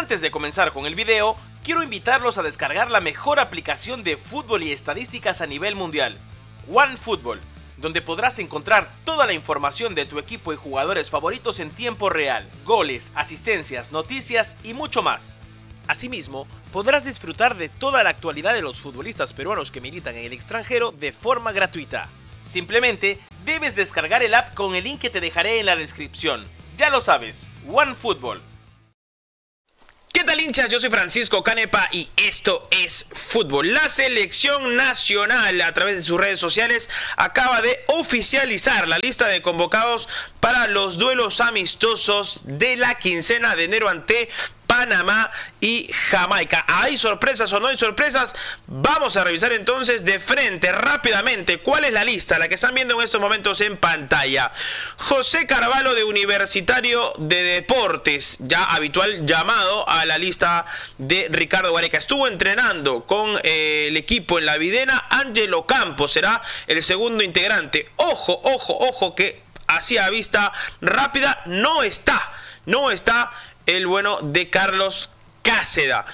Antes de comenzar con el video, quiero invitarlos a descargar la mejor aplicación de fútbol y estadísticas a nivel mundial, OneFootball, donde podrás encontrar toda la información de tu equipo y jugadores favoritos en tiempo real, goles, asistencias, noticias y mucho más. Asimismo, podrás disfrutar de toda la actualidad de los futbolistas peruanos que militan en el extranjero de forma gratuita. Simplemente debes descargar el app con el link que te dejaré en la descripción. Ya lo sabes, OneFootball. Yo soy Francisco Canepa y esto es fútbol. La selección nacional a través de sus redes sociales acaba de oficializar la lista de convocados para los duelos amistosos de la quincena de enero ante Panamá y Jamaica. ¿Hay sorpresas o no hay sorpresas? Vamos a revisar entonces de frente rápidamente cuál es la lista, la que están viendo en estos momentos en pantalla. José Carvalho de Universitario de Deportes, ya habitual llamado a la lista de Ricardo Gareca. Estuvo entrenando con eh, el equipo en la Videna. Angelo Campos será el segundo integrante. Ojo, ojo, ojo que hacia vista rápida no está. No está el bueno de Carlos Cáceda.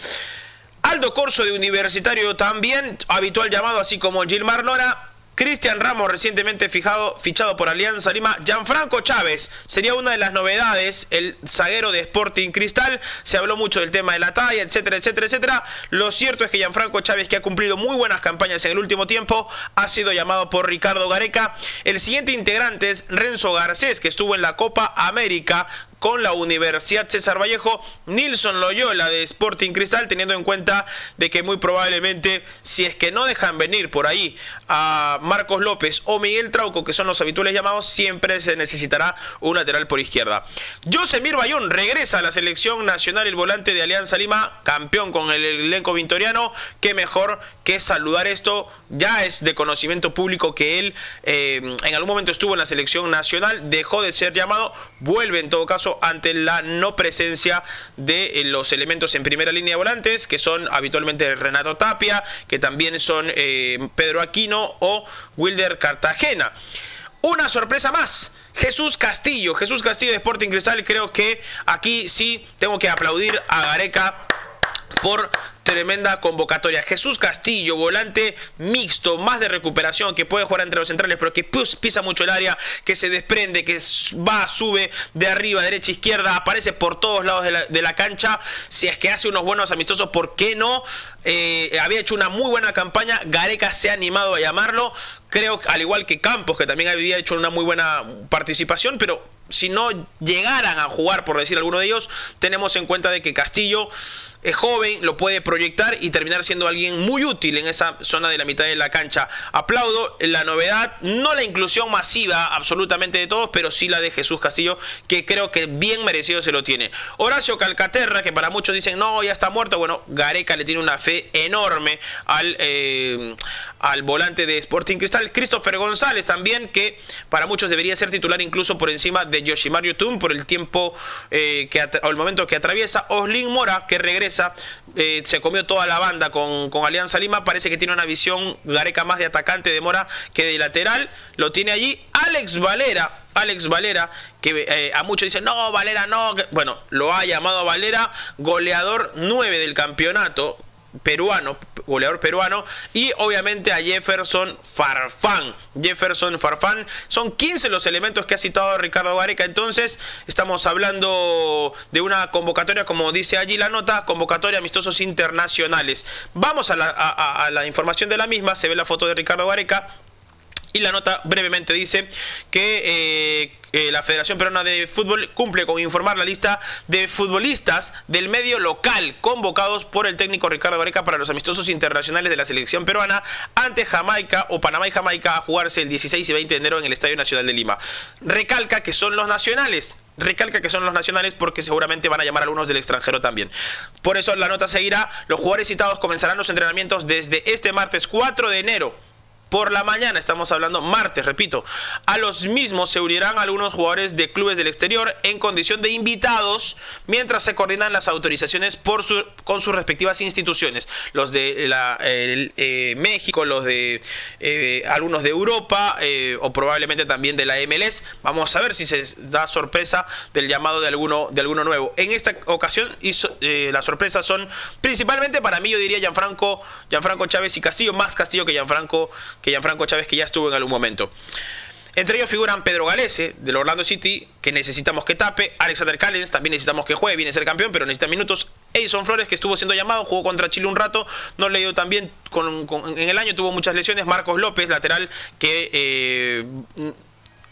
Aldo Corso de Universitario también, habitual llamado así como Gilmar Lora. Cristian Ramos, recientemente fijado, fichado por Alianza Lima. Gianfranco Chávez sería una de las novedades, el zaguero de Sporting Cristal. Se habló mucho del tema de la talla, etcétera, etcétera, etcétera. Lo cierto es que Gianfranco Chávez, que ha cumplido muy buenas campañas en el último tiempo, ha sido llamado por Ricardo Gareca. El siguiente integrante es Renzo Garcés, que estuvo en la Copa América con la Universidad César Vallejo, Nilson Loyola de Sporting Cristal, teniendo en cuenta de que muy probablemente, si es que no dejan venir por ahí a Marcos López o Miguel Trauco, que son los habituales llamados, siempre se necesitará un lateral por izquierda. Josemir Bayón regresa a la selección nacional, el volante de Alianza Lima, campeón con el elenco vintoriano, qué mejor que saludar esto, ya es de conocimiento público que él eh, en algún momento estuvo en la selección nacional, dejó de ser llamado, vuelve en todo caso ante la no presencia de eh, los elementos en primera línea de volantes, que son habitualmente Renato Tapia, que también son eh, Pedro Aquino o Wilder Cartagena. Una sorpresa más. Jesús Castillo, Jesús Castillo de Sporting Cristal, creo que aquí sí tengo que aplaudir a Gareca por tremenda convocatoria. Jesús Castillo, volante mixto, más de recuperación, que puede jugar entre los centrales, pero que pisa mucho el área, que se desprende, que va, sube de arriba, derecha, izquierda, aparece por todos lados de la, cancha. Si es que hace unos buenos amistosos, ¿por qué no? Eh, había hecho una muy buena campaña, Gareca se ha animado a llamarlo. Creo, al igual que Campos, que también había hecho una muy buena participación, pero si no llegaran a jugar, por decir alguno de ellos, tenemos en cuenta de que Castillo es joven, lo puede proyectar y terminar siendo alguien muy útil en esa zona de la mitad de la cancha. Aplaudo la novedad, no la inclusión masiva absolutamente de todos, pero sí la de Jesús Castillo, que creo que bien merecido se lo tiene. Horacio Calcaterra, que para muchos dicen, no, ya está muerto. Bueno, Gareca le tiene una fe enorme al, eh, al volante de Sporting Cristal. Christopher González también, que para muchos debería ser titular incluso por encima de Yoshimaru Yotun por el tiempo eh, que o el momento que atraviesa. Oslin Mora, que regresa eh, se comió toda la banda con, Alianza Lima, parece que tiene una visión Gareca más de atacante de Mora que de lateral, lo tiene allí. Alex Valera, Alex Valera, que eh, a muchos dicen, no, Valera no, bueno, lo ha llamado Valera, goleador 9 del campeonato, peruano, goleador peruano, y obviamente a Jefferson Farfán. Jefferson Farfán, son 15 los elementos que ha citado Ricardo Gareca, entonces estamos hablando de una convocatoria, como dice allí la nota, convocatoria amistosos internacionales. Vamos a la, a la información de la misma, se ve la foto de Ricardo Gareca, y la nota brevemente dice que eh, eh, la Federación Peruana de Fútbol cumple con informar la lista de futbolistas del medio local convocados por el técnico Ricardo Gareca para los amistosos internacionales de la selección peruana ante Jamaica o Panamá y Jamaica a jugarse el 16 y 20 de enero en el Estadio Nacional de Lima. Recalca que son los nacionales recalca que son los nacionales porque seguramente van a llamar a algunos del extranjero también. Por eso la nota seguirá. Los jugadores citados comenzarán los entrenamientos desde este martes 4 de enero por la mañana, estamos hablando martes, repito. A los mismos se unirán algunos jugadores de clubes del exterior en condición de invitados mientras se coordinan las autorizaciones por con sus respectivas instituciones. Los de eh, México, los de eh, algunos de Europa eh, o probablemente también de la MLS. Vamos a ver si se da sorpresa del llamado de alguno, de alguno nuevo. En esta ocasión las sorpresas son principalmente para mí, yo diría Gianfranco, Gianfranco Chávez y Castillo, más Castillo que Gianfranco que Gianfranco Chávez, que ya estuvo en algún momento. Entre ellos figuran Pedro Galese, del Orlando City, que necesitamos que tape. Alexander Callens, también necesitamos que juegue, viene a ser campeón, pero necesita minutos. Edison Flores, que estuvo siendo llamado, jugó contra Chile un rato, no le dio tan bien en el año, tuvo muchas lesiones. Marcos López, lateral, que eh,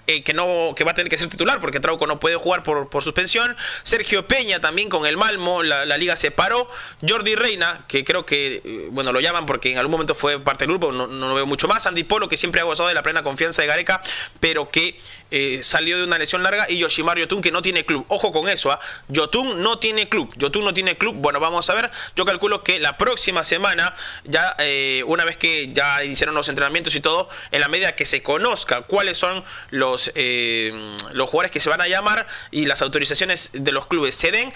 eh, que no que va a tener que ser titular porque Trauco no puede jugar por, por suspensión. Sergio Peña también con el Malmo, la, liga se paró. Jordi Reina, que creo que, eh, bueno, lo llaman porque en algún momento fue parte del grupo, no, no lo veo mucho más. Andy Polo, que siempre ha gozado de la plena confianza de Gareca, pero que eh, salió de una lesión larga. Y Yoshimar Yotun, que no tiene club. Ojo con eso, ¿ah? Yotun no tiene club. Yotun no tiene club. Bueno, vamos a ver. Yo calculo que la próxima semana, ya una vez que ya iniciaron los entrenamientos y todo, en la medida que se conozca cuáles son los eh, los, jugadores que se van a llamar y las autorizaciones de los clubes se den,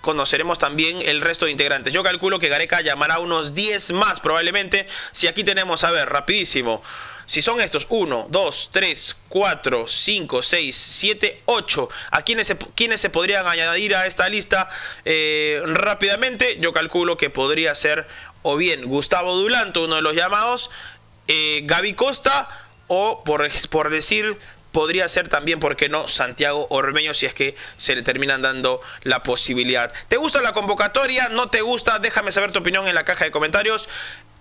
conoceremos también el resto de integrantes. Yo calculo que Gareca llamará unos 10 más probablemente. Si aquí tenemos, a ver, rapidísimo. Si son estos 1, 2, 3, 4, 5, 6, 7, 8, ¿a quiénes se, quiénes se podrían añadir a esta lista eh, rápidamente? Yo calculo que podría ser o bien Gustavo Dulanto, uno de los llamados, eh, Gaby Costa o por, por decir podría ser también, ¿por qué no?, Santiago Ormeño si es que se le terminan dando la posibilidad. ¿Te gusta la convocatoria? ¿No te gusta? Déjame saber tu opinión en la caja de comentarios.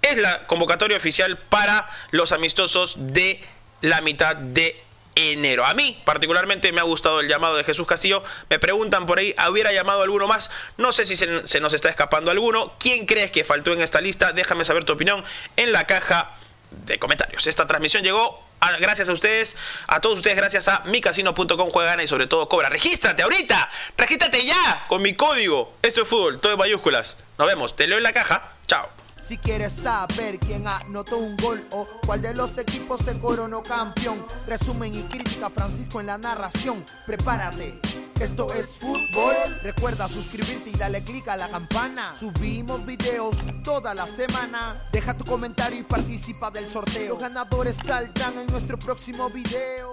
Es la convocatoria oficial para los amistosos de la mitad de enero. A mí particularmente me ha gustado el llamado de Jesús Castillo. Me preguntan por ahí, ¿hubiera llamado alguno más? No sé si se, se nos está escapando alguno. ¿Quién crees que faltó en esta lista? Déjame saber tu opinión en la caja de comentarios. Esta transmisión llegó gracias a ustedes, a todos ustedes, gracias a micasino.com, juega, y sobre todo cobra. Regístrate ahorita, regístrate ya con mi código. Esto es fútbol, todo en mayúsculas. Nos vemos, te leo en la caja. Chao. Si quieres saber quién anotó un gol o cuál de los equipos se coronó campeón, resumen y crítica Francisco en la narración. Prepárate esto es fútbol. Recuerda suscribirte y dale click a la campana. Subimos videos toda la semana. Deja tu comentario y participa del sorteo. Los ganadores saldrán en nuestro próximo video.